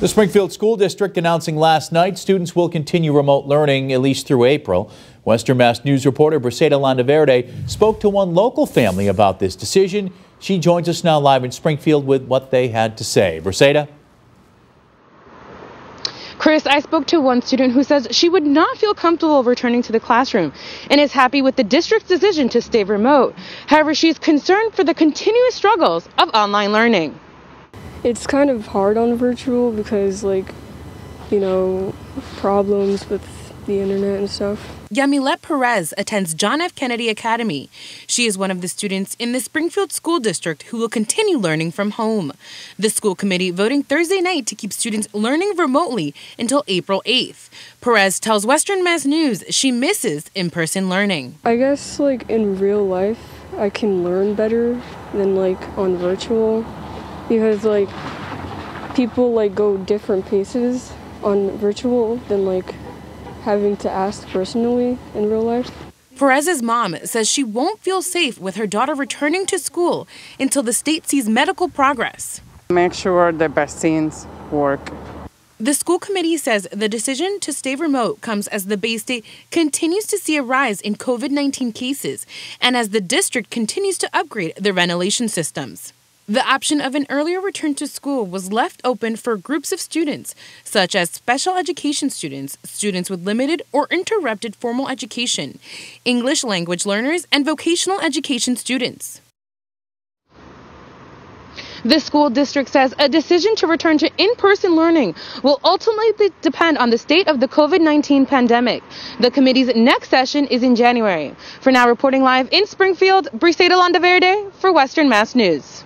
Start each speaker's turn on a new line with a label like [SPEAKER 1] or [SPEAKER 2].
[SPEAKER 1] The Springfield School District announcing last night students will continue remote learning at least through April. Western Mass News reporter Briseida Landaverde spoke to one local family about this decision. She joins us now live in Springfield with what they had to say. Briseida?
[SPEAKER 2] Chris, I spoke to one student who says she would not feel comfortable returning to the classroom and is happy with the district's decision to stay remote. However, she's concerned for the continuous struggles of online learning.
[SPEAKER 3] It's kind of hard on virtual because, like, you know, problems with the internet and stuff.
[SPEAKER 2] Yamilet Perez attends John F. Kennedy Academy. She is one of the students in the Springfield School District who will continue learning from home. The school committee voting Thursday night to keep students learning remotely until April 8th. Perez tells Western Mass News she misses in person learning.
[SPEAKER 3] I guess, like, in real life, I can learn better than, like, on virtual because, like, people, like, go different paces on virtual than, like, having to ask personally in real life.
[SPEAKER 2] Perez's mom says she won't feel safe with her daughter returning to school until the state sees medical progress.
[SPEAKER 4] Make sure the vaccines work.
[SPEAKER 2] The school committee says the decision to stay remote comes as the Bay State continues to see a rise in COVID 19 cases and as the district continues to upgrade their ventilation systems. The option of an earlier return to school was left open for groups of students, such as special education students, students with limited or interrupted formal education, English language learners, and vocational education students. The school district says a decision to return to in person learning will ultimately depend on the state of the COVID 19 pandemic. The committee's next session is in January. For now, reporting live in Springfield, Briseida Landaverde for Western Mass News.